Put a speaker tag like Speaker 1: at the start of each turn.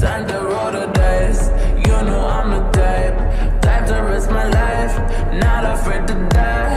Speaker 1: Time to roll the dice. You know I'm the type, Time to risk my life. Not afraid to die.